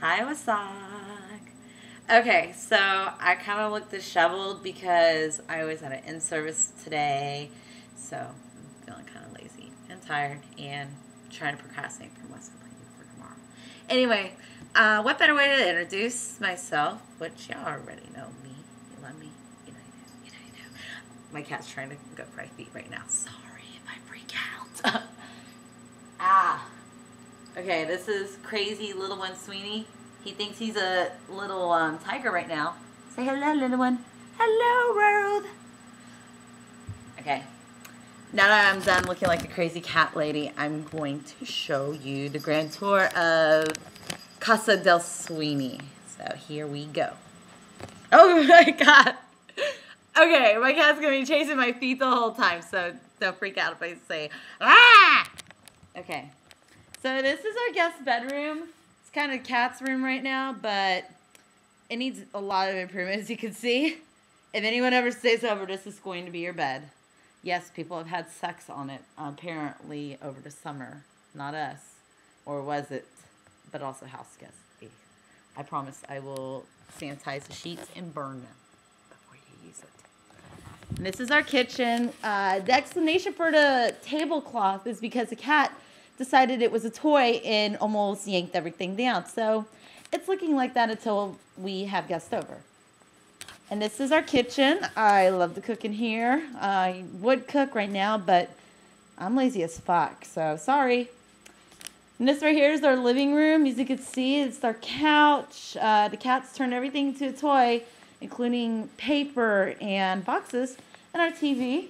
Hi, WASG. Okay, so I kind of look disheveled because I was at an in service today. So I'm feeling kind of lazy and tired and trying to procrastinate from what's planning for tomorrow. Anyway, uh, what better way to introduce myself, which y'all already know me. You love me. You know you know you do. My cat's trying to go for my feet right now. Sorry if I freak out. Okay, this is crazy little one Sweeney. He thinks he's a little um, tiger right now. Say hello, little one. Hello, world. Okay. Now that I'm done looking like a crazy cat lady, I'm going to show you the grand tour of Casa del Sweeney. So here we go. Oh my god. Okay, my cat's gonna be chasing my feet the whole time, so don't freak out if I say, ah! Okay. So this is our guest bedroom. It's kind of cat's room right now, but it needs a lot of improvement, as you can see. If anyone ever stays over, this is going to be your bed. Yes, people have had sex on it, apparently, over the summer. Not us. Or was it? But also house guests. I promise I will sanitize the sheets and burn them before you use it. And this is our kitchen. Uh, the explanation for the tablecloth is because the cat decided it was a toy and almost yanked everything down. So it's looking like that until we have guests over. And this is our kitchen. I love to cook in here. I would cook right now, but I'm lazy as fuck, so sorry. And this right here is our living room. As you can see, it's our couch. Uh, the cats turned everything into a toy, including paper and boxes, and our TV.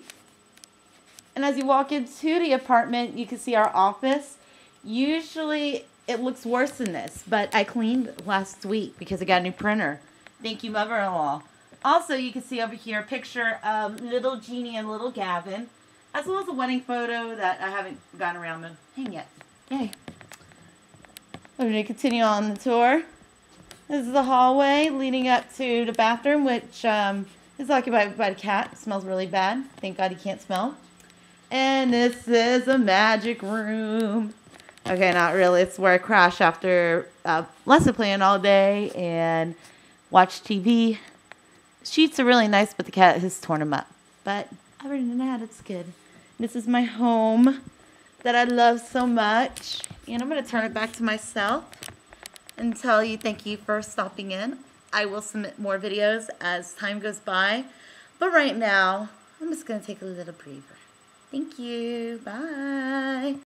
And as you walk into the apartment, you can see our office. Usually it looks worse than this, but I cleaned last week because I got a new printer. Thank you, mother-in-law. Also, you can see over here a picture of little Jeannie and little Gavin, as well as a wedding photo that I haven't gotten around to hang yet. Yay. I'm going to continue on the tour. This is the hallway leading up to the bathroom, which um, is occupied by the cat. It smells really bad. Thank God he can't smell. And this is a magic room. Okay, not really. It's where I crash after uh, lesson plan all day and watch TV. Sheets are really nice, but the cat has torn them up. But other than that, it's good. This is my home that I love so much. And I'm going to turn it back to myself and tell you thank you for stopping in. I will submit more videos as time goes by. But right now, I'm just going to take a little breather. Thank you. Bye.